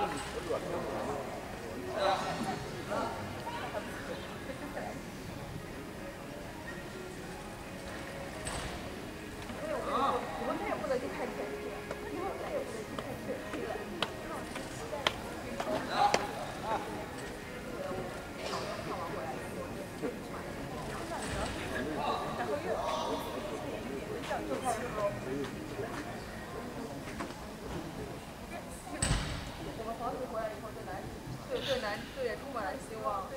对，我跟你说，我们这不能就太便宜。也充满了希望。